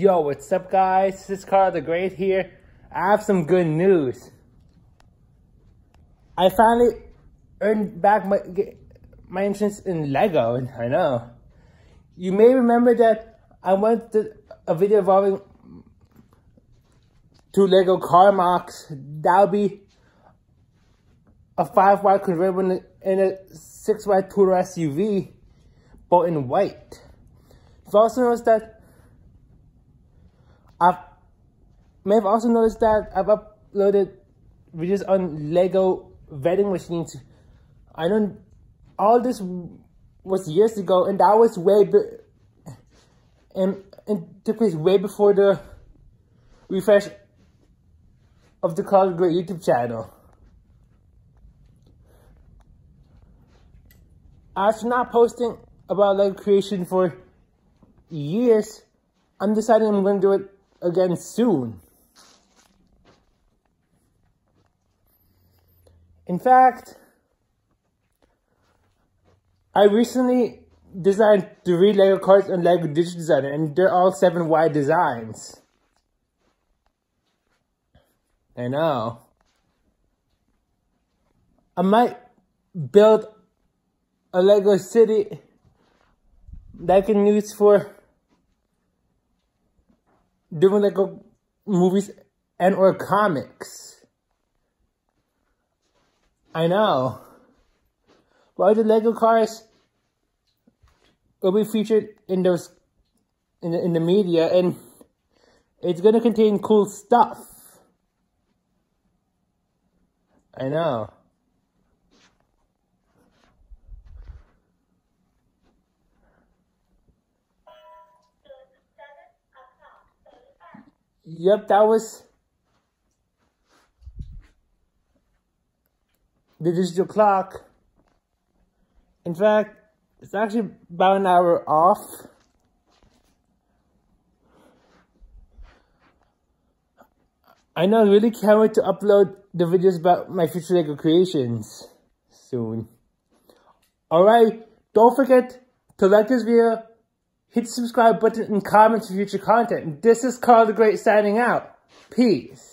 Yo, what's up guys? This is Karl the Great here. I have some good news. I finally earned back my my interest in Lego. I know. You may remember that I went to a video involving two Lego car MOCs. That'll be a 5 wide convertible and a 6 wide Tourer SUV, but in white. You've also noticed that I may have also noticed that I've uploaded videos on Lego vending machines. I know all this was years ago, and that was way be- and it took place way before the refresh of the Karl Great YouTube channel. After not posting about Lego creation for years, I'm deciding I'm going to do it again soon. In fact, I recently designed three Lego cards on Lego Digital Designer, and they're all 7 wide designs. I know. I might build a Lego city that I can use for doing like a movies and or comics. I know. Why the Lego cars will be featured in those in the, in the media and it's gonna contain cool stuff. I know. Yep, that was the digital clock. In fact, it's actually about an hour off. I know, I really can't wait to upload the videos about my future Lego creations soon. Alright, don't forget to like this video, hit the subscribe button and comment for future content. This is Karl the Great signing out. Peace.